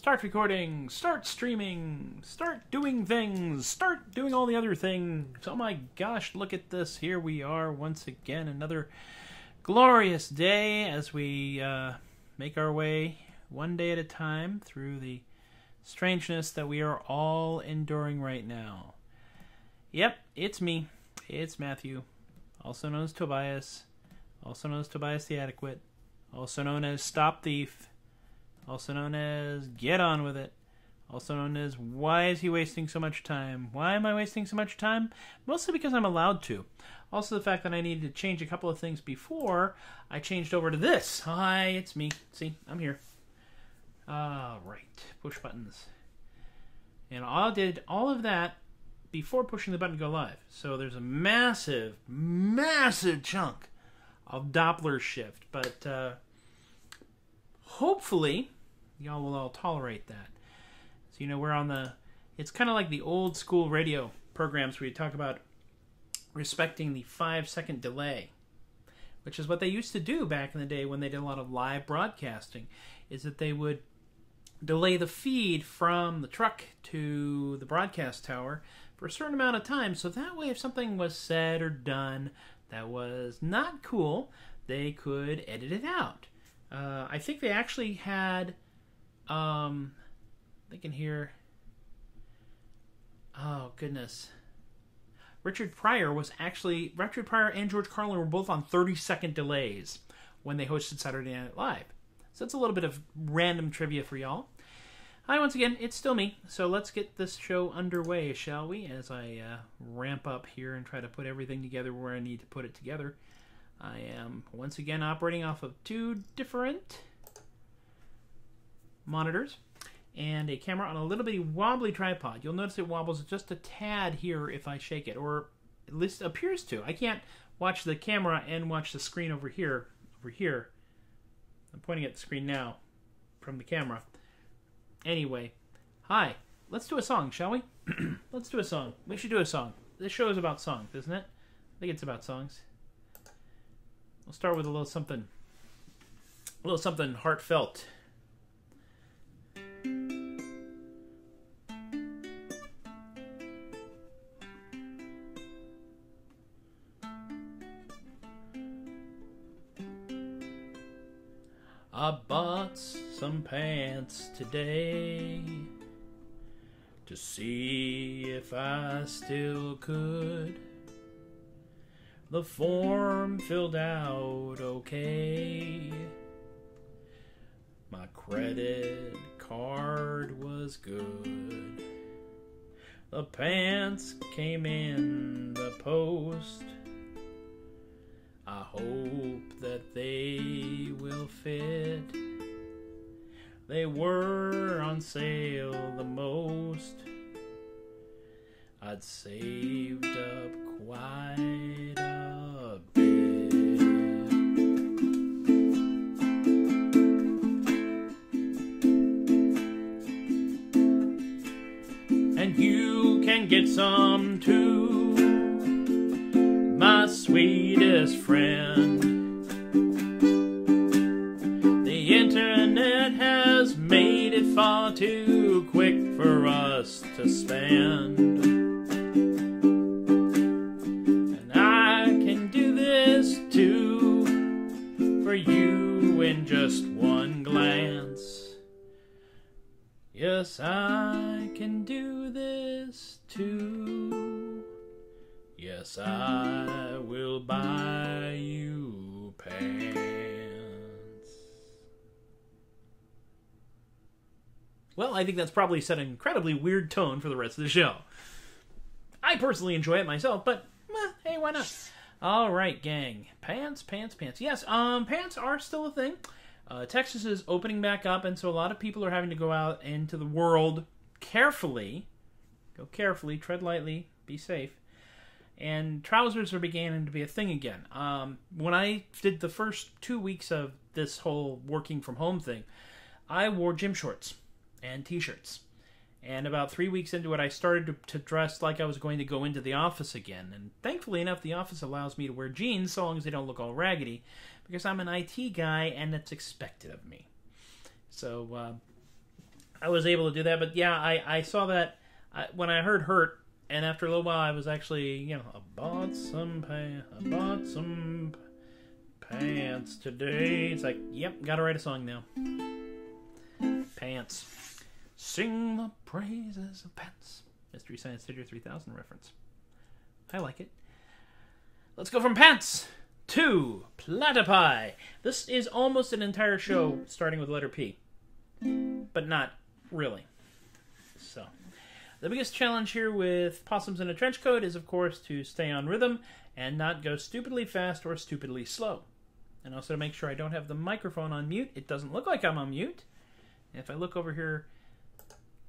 Start recording, start streaming, start doing things, start doing all the other things. Oh my gosh, look at this. Here we are once again, another glorious day as we uh, make our way one day at a time through the strangeness that we are all enduring right now. Yep, it's me. It's Matthew, also known as Tobias, also known as Tobias the Adequate, also known as Stop Thief also known as Get On With It, also known as Why Is He Wasting So Much Time? Why am I wasting so much time? Mostly because I'm allowed to. Also, the fact that I needed to change a couple of things before I changed over to this. Hi, it's me. See, I'm here. All right, push buttons. And I did all of that before pushing the button to go live. So there's a massive, massive chunk of Doppler shift, but uh, hopefully y'all will all tolerate that. So you know we're on the. It's kind of like the old school radio programs where you talk about respecting the five second delay, which is what they used to do back in the day when they did a lot of live broadcasting. Is that they would delay the feed from the truck to the broadcast tower for a certain amount of time, so that way if something was said or done that was not cool, they could edit it out. Uh, I think they actually had um, they can hear. Oh goodness. Richard Pryor was actually Richard Pryor and George Carlin were both on 30 second delays when they hosted Saturday Night Live. So that's a little bit of random trivia for y'all. Hi, once again, it's still me. So let's get this show underway, shall we? As I uh, ramp up here and try to put everything together where I need to put it together. I am once again operating off of two different monitors and a camera on a little bitty wobbly tripod. You'll notice it wobbles just a tad here if I shake it, or at least appears to. I can't watch the camera and watch the screen over here. Over here. I'm pointing at the screen now from the camera. Anyway, hi. Let's do a song, shall we? Let's do a song. We should do a song. This show is about songs, isn't it? I think it's about songs. We'll start with a little something, a little something heartfelt. I bought some pants today to see if I still could. The form filled out okay. My credit card was good. The pants came in the post. I hope that they will fit. They were on sale the most. I'd saved up quite some too, my sweetest friend. The internet has made it far too quick for us to spend. Will buy you pants. Well, I think that's probably set an incredibly weird tone for the rest of the show. I personally enjoy it myself, but hey, why not? All right, gang. Pants, pants, pants. Yes, um, pants are still a thing. Uh, Texas is opening back up, and so a lot of people are having to go out into the world carefully. Go carefully, tread lightly, be safe. And trousers are beginning to be a thing again. Um, when I did the first two weeks of this whole working from home thing, I wore gym shorts and t-shirts. And about three weeks into it, I started to, to, dress like I was going to go into the office again. And thankfully enough, the office allows me to wear jeans so long as they don't look all raggedy, because I'm an IT guy and it's expected of me. So, uh, I was able to do that. But yeah, I, I saw that when I heard "Hurt," and after a little while, I was actually you know I bought some pants, I bought some pants today. It's like, yep, gotta write a song now. Pants. Sing the praises of pants. Mystery Science Theater 3000 reference. I like it. Let's go from pants to platypi. This is almost an entire show starting with letter P, but not really. So, the biggest challenge here with possums in a trench coat is, of course, to stay on rhythm and not go stupidly fast or stupidly slow. And also to make sure I don't have the microphone on mute. It doesn't look like I'm on mute. If I look over here,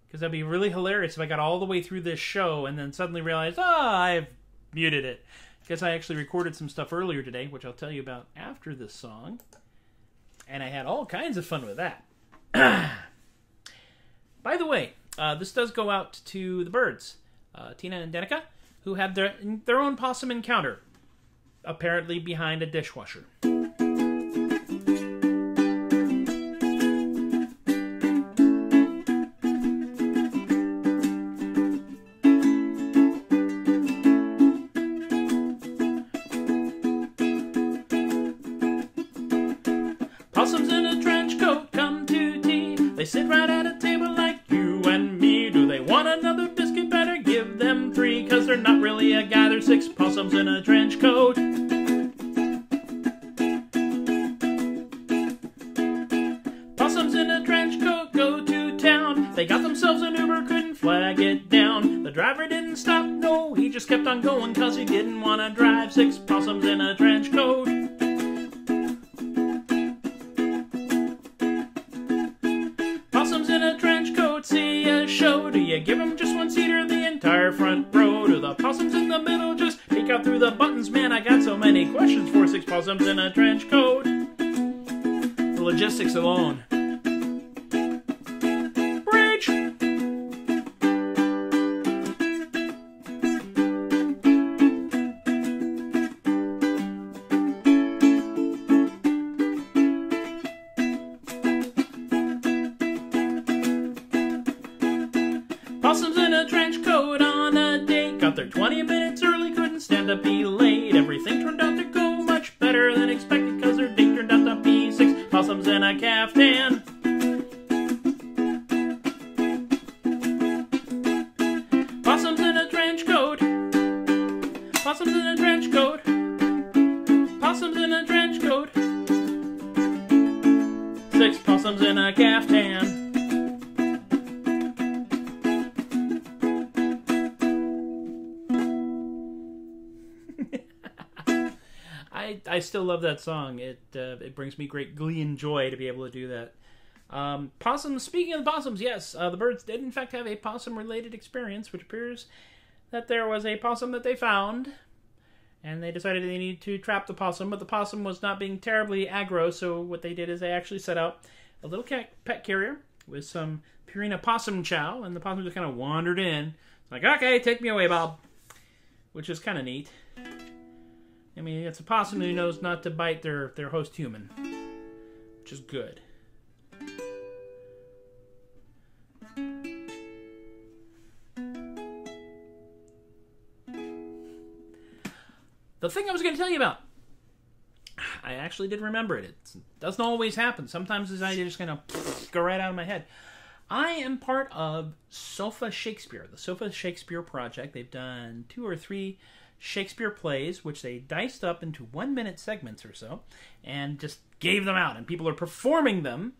because that'd be really hilarious if I got all the way through this show and then suddenly realized, oh, I've muted it. Because I actually recorded some stuff earlier today, which I'll tell you about after this song. And I had all kinds of fun with that. By the way, uh, this does go out to the birds, uh, Tina and Danica, who had their, their own possum encounter, apparently behind a dishwasher. Possums in a trench coat. Possums in a trench coat go to town. They got themselves an Uber, couldn't flag it down. The driver didn't a trench coat on a date. Got there 20 minutes early, couldn't stand to be late. Love that song. It uh, it brings me great glee and joy to be able to do that. Um, possums. Speaking of possums, yes, uh, the birds did in fact have a possum-related experience, which appears that there was a possum that they found, and they decided they needed to trap the possum, but the possum was not being terribly aggro. So what they did is they actually set out a little cat, pet carrier with some Purina possum chow, and the possum just kind of wandered in. It's like, okay, take me away, Bob, which is kind of neat. I mean, it's a possum who mm-hmm. knows not to bite their, their host human, which is good. The thing I was going to tell you about, I actually did remember it. It doesn't always happen. Sometimes this idea just kind of go right out of my head. I am part of Sofa Shakespeare, the Sofa Shakespeare project. They've done two or three Shakespeare plays, which they diced up into one minute segments or so, and just gave them out. And people are performing them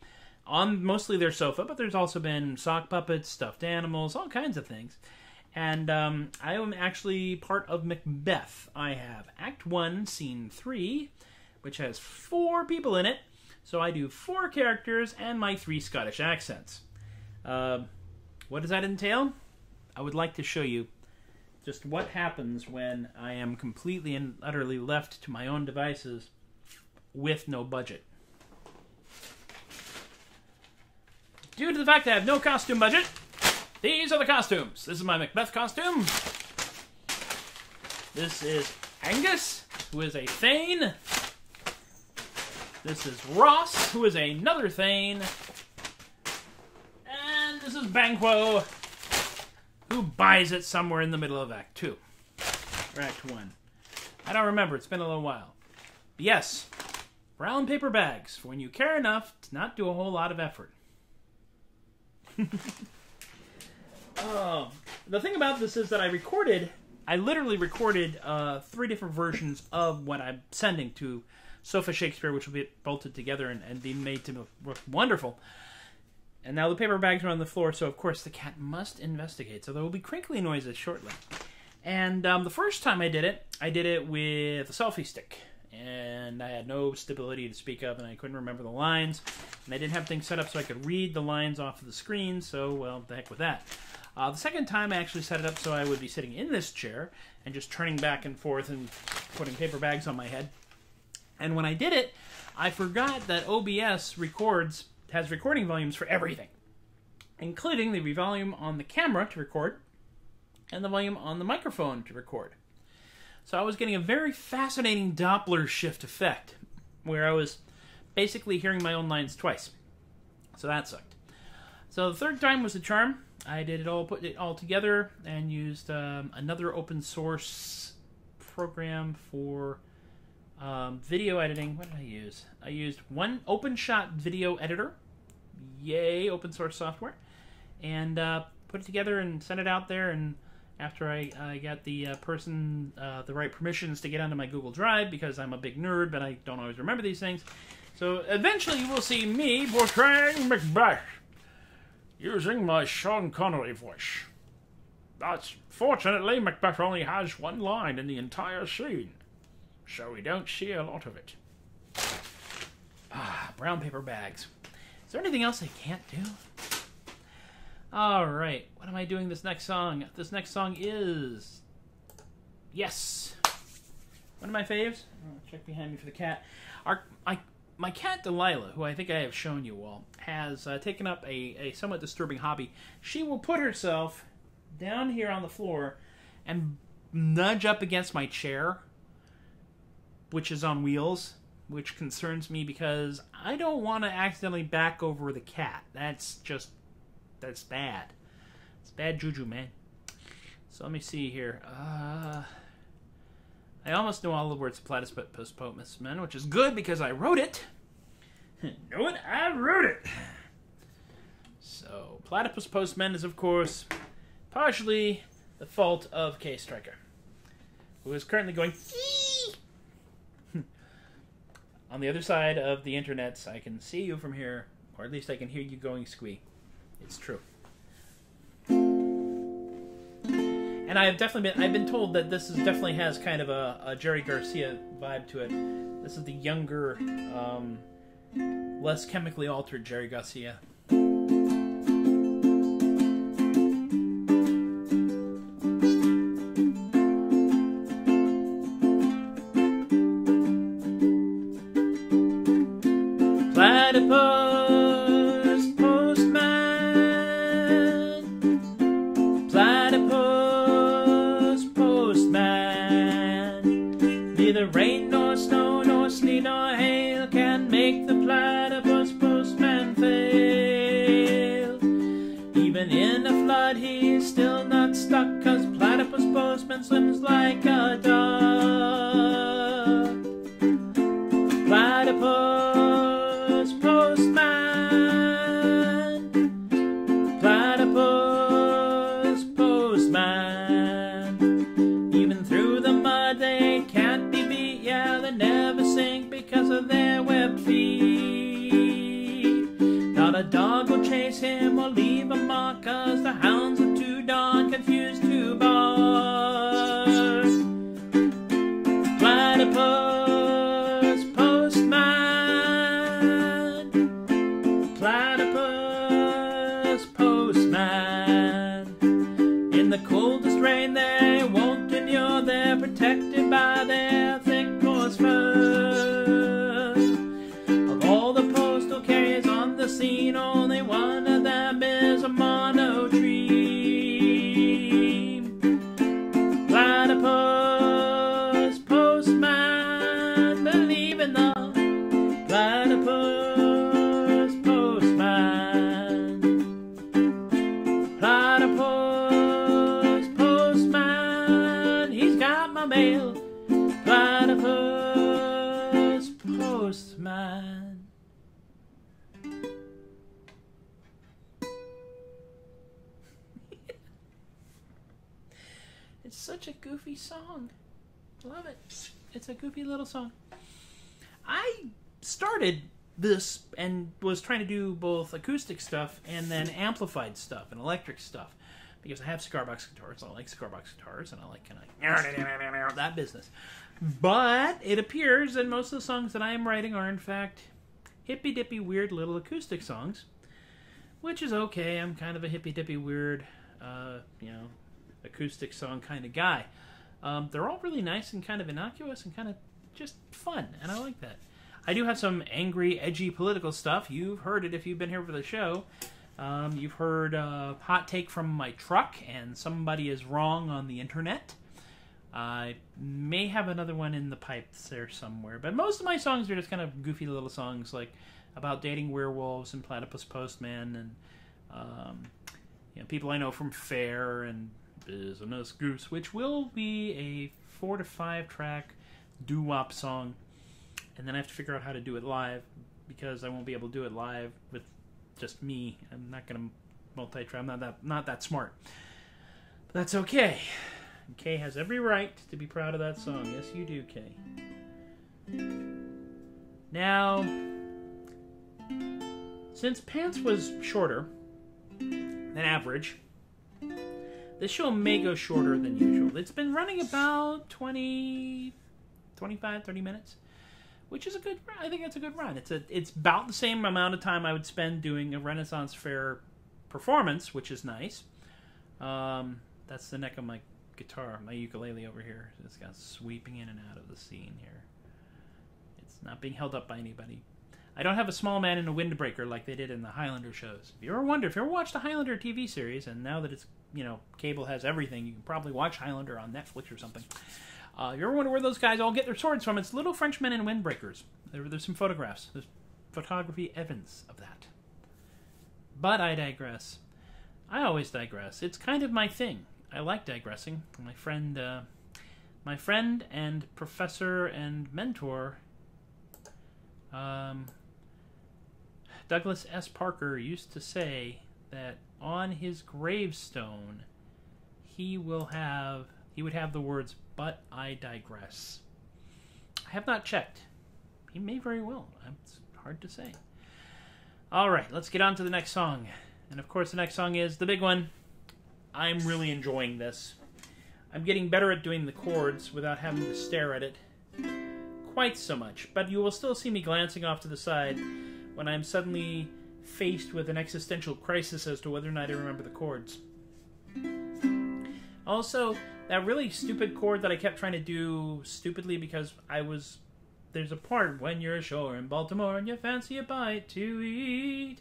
on mostly their sofa, but there's also been sock puppets, stuffed animals, all kinds of things. And um, I am actually part of Macbeth. I have Act 1, Scene 3, which has four people in it. So I do four characters and my three Scottish accents. Uh, what does that entail? I would like to show you just what happens when I am completely and utterly left to my own devices with no budget. Due to the fact that I have no costume budget, these are the costumes. This is my Macbeth costume. This is Angus, who is a Thane. This is Ross, who is another Thane. This is Banquo, who buys it somewhere in the middle of Act 2. Or Act 1. I don't remember, it's been a little while. But yes, brown paper bags, for when you care enough to not do a whole lot of effort. Um, the thing about this is that I recorded, I literally recorded uh, three different versions of what I'm sending to Sofa Shakespeare, which will be bolted together and, and be made to look wonderful. And now the paper bags are on the floor, so of course the cat must investigate. So there will be crinkly noises shortly. And um, the first time I did it, I did it with a selfie stick. And I had no stability to speak of, and I couldn't remember the lines. And I didn't have things set up so I could read the lines off of the screen, so, well, the heck with that. Uh, the second time, I actually set it up so I would be sitting in this chair and just turning back and forth and putting paper bags on my head. And when I did it, I forgot that OBS records has recording volumes for everything, including the volume on the camera to record and the volume on the microphone to record. So I was getting a very fascinating Doppler shift effect, where I was basically hearing my own lines twice. So that sucked. So the third time was a charm. I did it all, put it all together, and used um, another open source program for um, video editing. What did I use? I used one OpenShot video editor. Yay, open source software. And uh, put it together and sent it out there. And after I, I got the uh, person uh, the right permissions to get onto my Google Drive, because I'm a big nerd, but I don't always remember these things. So eventually you will see me portraying Macbeth using my Sean Connery voice. But fortunately, Macbeth only has one line in the entire scene, so we don't see a lot of it. Ah, brown paper bags. Is there anything else I can't do? All right, what am I doing this next song? This next song is yes, one of my faves. Oh, check behind me for the cat. Our my my cat Delilah, who I think I have shown you all, has uh, taken up a, a somewhat disturbing hobby. She will put herself down here on the floor and nudge up against my chair, which is on wheels, which concerns me because I don't want to accidentally back over the cat. That's just, that's bad. It's bad juju, man. So let me see here. Uh, I almost know all the words platypus postman, which is good because I wrote it. know it? I wrote it. So, platypus postman is, of course, partially the fault of K Striker, who is currently going. On the other side of the internet, I can see you from here, or at least I can hear you going squee. It's true. and I have definitely been I've been told that this is definitely has kind of a, a Jerry Garcia vibe to it. This is the younger, um, less chemically altered Jerry Garcia. Song. Love it. It's a goofy little song. I started this and was trying to do both acoustic stuff and then amplified stuff and electric stuff because I have cigar box guitars. I like cigar box guitars and I like kind of that business. But it appears that most of the songs that I am writing are in fact hippy dippy weird little acoustic songs, which is okay. I'm kind of a hippy dippy weird, uh, you know, acoustic song kind of guy. Um, they're all really nice and kind of innocuous and kind of just fun, and I like that. I do have some angry, edgy political stuff. You've heard it if you've been here for the show. Um, you've heard uh, hot take from my truck, and somebody is wrong on the internet. I may have another one in the pipes there somewhere, but most of my songs are just kind of goofy little songs, like about dating werewolves and Platypus Postman, and um, you know, people I know from Fair and Business Goose, which will be a four to five track doo wop song and then I have to figure out how to do it live because I won't be able to do it live with just me. I'm not going to multi-track. I'm not that not that smart. But that's okay. Kay has every right to be proud of that song. Yes, you do, Kay. Now, since Pants was shorter than average, this show may go shorter than usual. It's been running about 20, 25, 30 minutes which is a good. I think it's a good run. It's a. It's about the same amount of time I would spend doing a Renaissance Fair performance, which is nice. Um, that's the neck of my guitar, my ukulele over here. It's got sweeping in and out of the scene here. It's not being held up by anybody. I don't have a small man in a windbreaker like they did in the Highlander shows. If you ever wonder, if you ever watched the Highlander TV series, and now that it's you know cable has everything, you can probably watch Highlander on Netflix or something. Uh, you ever wonder where those guys all get their swords from? It's little Frenchmen and windbreakers. There, there's some photographs. There's photography evidence of that. But I digress. I always digress. It's kind of my thing. I like digressing. My friend, uh, my friend and professor and mentor, um, Douglas S. Parker used to say that on his gravestone, he will have he would have the words but I digress. I have not checked. He may very well. It's hard to say. All right, let's get on to the next song. And of course, the next song is the big one. I'm really enjoying this. I'm getting better at doing the chords without having to stare at it quite so much, but you will still see me glancing off to the side when I'm suddenly faced with an existential crisis as to whether or not I remember the chords. Also, that really stupid chord that I kept trying to do stupidly because I was there's a part when you're ashore in Baltimore and you fancy a bite to eat.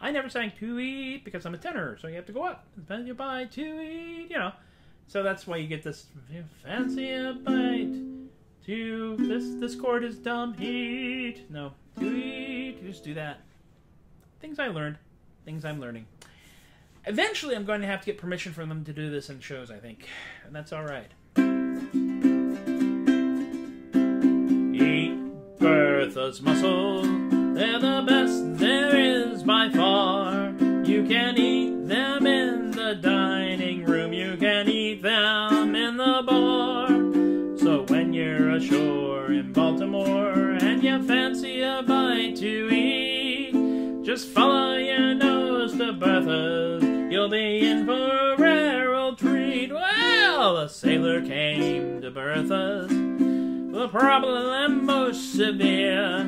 I never sang to eat because I'm a tenor, so you have to go up. Fancy a bite to eat, you know. So that's why you get this fancy a bite to this this chord is dumb heat. No, to eat, just do that. Things I learned, things I'm learning. Eventually, I'm going to have to get permission from them to do this in shows, I think. And that's alright. Eat Bertha's mussel. They're the best there is by far. You can eat them in the dining room. You can eat them just follow your nose to Bertha's you'll be in for a rare old treat. Well, a sailor came to Bertha's. The problem most severe.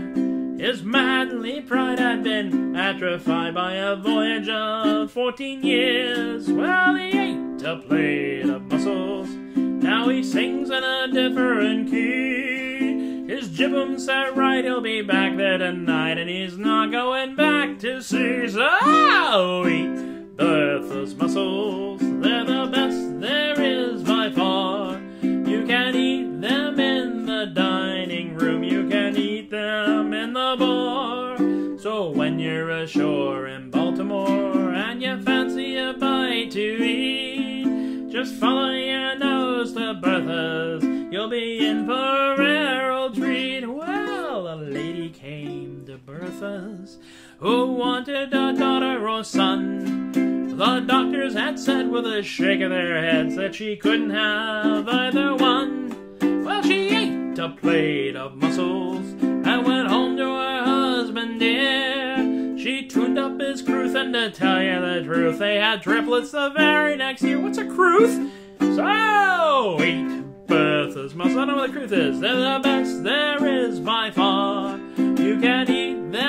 His manly pride had been atrophied by a voyage of fourteen years. Well, he ate a plate of mussels. Now he sings in a different key. His jibboom set right, he'll be back there tonight, and he's not going back to. So, oh, eat Bertha's mussels, they're the best there is by far. Who wanted a daughter or son The doctors had said with a shake of their heads that she couldn't have either one. Well, she ate a plate of mussels and went home to her husband dear. She tuned up his crwth, and to tell you the truth, they had triplets the very next year. What's a crwth? So, eat Bertha's mussels. I know what a crwth is. They're the best there is by far. You can eat them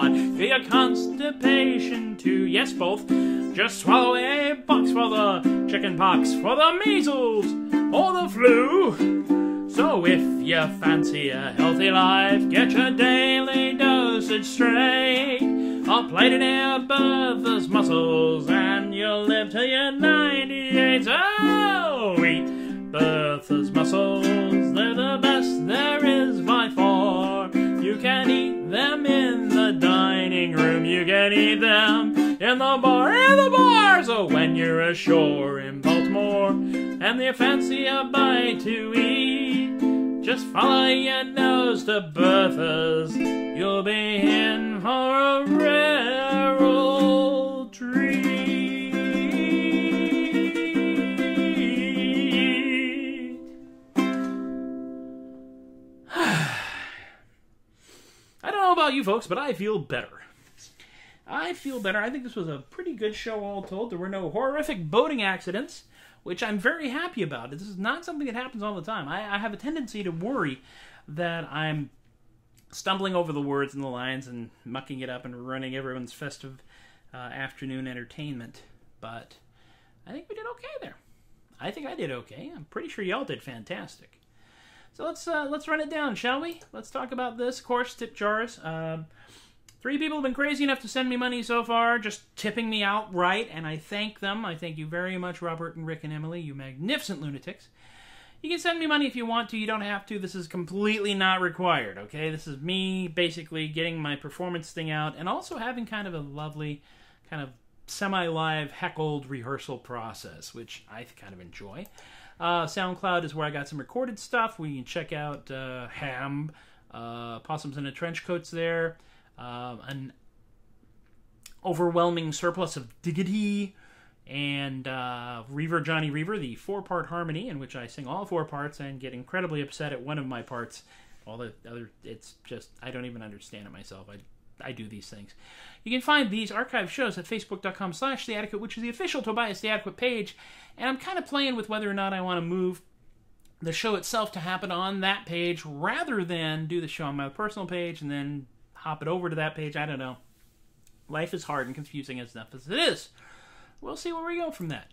God. Your constipation too, yes, both. Just swallow a box for the chicken pox, for the measles, or the flu. So if you fancy a healthy life, get your daily dosage straight. I'll plate it near Bertha's mussels, and you'll live till you're 98. So eat Bertha's mussels, they're the best there is by far. You can eat them in the you can eat them in the bar, in the bar. So oh, when you're ashore in Baltimore and you fancy a bite to eat, just follow your nose to Bertha's. You'll be in for a rare old treat. I don't know about you folks, but I feel better. I feel better. I think this was a pretty good show, all told. There were no horrific boating accidents, which I'm very happy about. This is not something that happens all the time. I, I have a tendency to worry that I'm stumbling over the words and the lines and mucking it up and ruining everyone's festive uh, afternoon entertainment. But I think we did okay there. I think I did okay. I'm pretty sure y'all did fantastic. So let's uh, let's run it down, shall we? Let's talk about this. Of course, tip jars. Um, three people have been crazy enough to send me money so far, just tipping me outright, and I thank them. I thank you very much, Robert and Rick and Emily, you magnificent lunatics. You can send me money if you want to. You don't have to. This is completely not required, okay? This is me basically getting my performance thing out and also having kind of a lovely, kind of semi live heckled rehearsal process, which I kind of enjoy. Uh, SoundCloud is where I got some recorded stuff. We can check out uh, Ham, uh, Possums in a Trench Coats there, um, an overwhelming surplus of diggity, and uh, Reaver Johnny Reaver, the four part harmony in which I sing all four parts and get incredibly upset at one of my parts. All the other, it's just, I don't even understand it myself. I I do these things. You can find these archive shows at facebook.com slash the adequate, which is the official Tobias the Adequate page. And I'm kind of playing with whether or not I want to move the show itself to happen on that page rather than do the show on my personal page and then hop it over to that page. I don't know. Life is hard and confusing as enough as it is. We'll see where we go from that.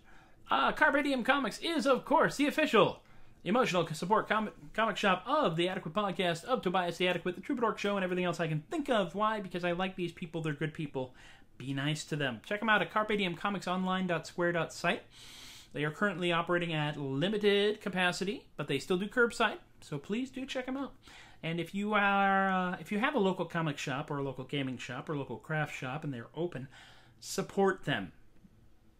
Uh, Carpe Diem Comics is, of course, the official emotional support comic, comic shop of the Adequate Podcast, of Tobias the Adequate, the Troubadork Show, and everything else I can think of. Why? Because I like these people. They're good people. Be nice to them. Check them out at carpediemcomicsonline.square.site. They are currently operating at limited capacity, but they still do curbside. So please do check them out. And if you are, uh, if you have a local comic shop or a local gaming shop or a local craft shop and they're open, support them.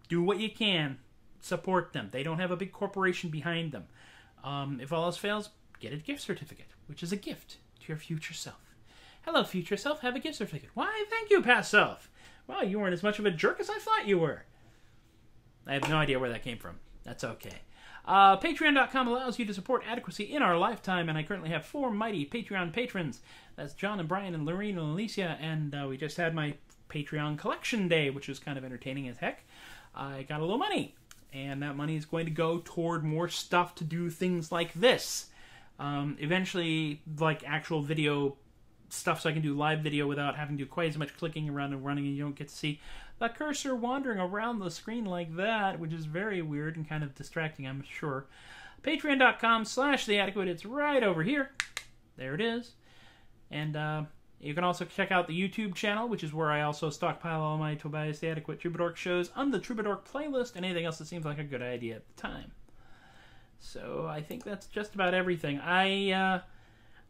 Do what you can. Support them. They don't have a big corporation behind them. Um, if all else fails, get a gift certificate, which is a gift to your future self. Hello, future self. Have a gift certificate. Why, thank you, past self. Wow, you weren't as much of a jerk as I thought you were. I have no idea where that came from. That's okay. Uh, Patreon.com allows you to support adequacy in our lifetime, and I currently have four mighty Patreon patrons. That's Jon and Brian and Laureen and Alysia, and uh, we just had my Patreon collection day, which was kind of entertaining as heck. I got a little money, and that money is going to go toward more stuff to do things like this. Um, eventually, like actual video stuff, so I can do live video without having to do quite as much clicking around and running, and you don't get to see the cursor wandering around the screen like that, which is very weird and kind of distracting, I'm sure. Patreon.com slash the adequate. It's right over here. There it is. And uh, you can also check out the YouTube channel, which is where I also stockpile all my Tobias the Adequate Troubadork shows on the Troubadork playlist and anything else that seems like a good idea at the time. So I think that's just about everything. I uh,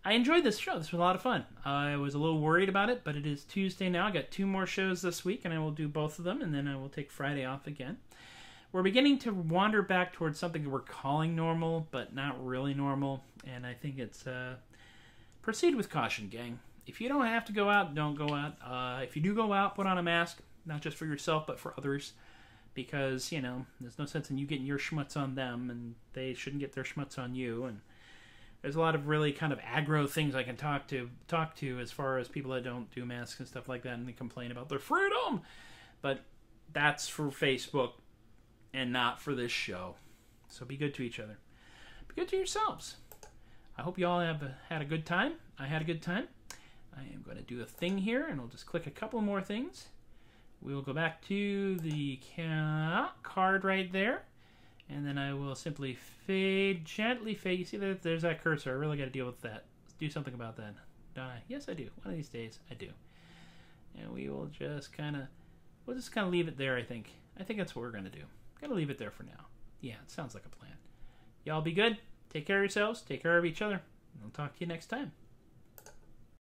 I enjoyed this show. This was a lot of fun. I was a little worried about it, but it is Tuesday now. I got two more shows this week, and I will do both of them, and then I will take Friday off again. We're beginning to wander back towards something we're calling normal, but not really normal, and I think it's uh, proceed with caution, gang. If you don't have to go out, don't go out. Uh, if you do go out, put on a mask, not just for yourself, but for others because you know there's no sense in you getting your schmutz on them and they shouldn't get their schmutz on you and there's a lot of really kind of aggro things I can talk to talk to as far as people that don't do masks and stuff like that and they complain about their freedom. But that's for Facebook and not for this show. So be good to each other. Be good to yourselves. I hope you all have had a good time. I had a good time. I am going to do a thing here and we'll just click a couple more things. We will go back to the card right there. And then I will simply fade, gently fade. You see that there's that cursor. I really got to deal with that. Let's do something about that. Don't I? Yes, I do. One of these days, I do. And we will just kind of, we'll just kind of leave it there, I think. I think that's what we're going to do. Got to leave it there for now. Yeah, it sounds like a plan. Y'all be good. Take care of yourselves. Take care of each other. I'll talk to you next time.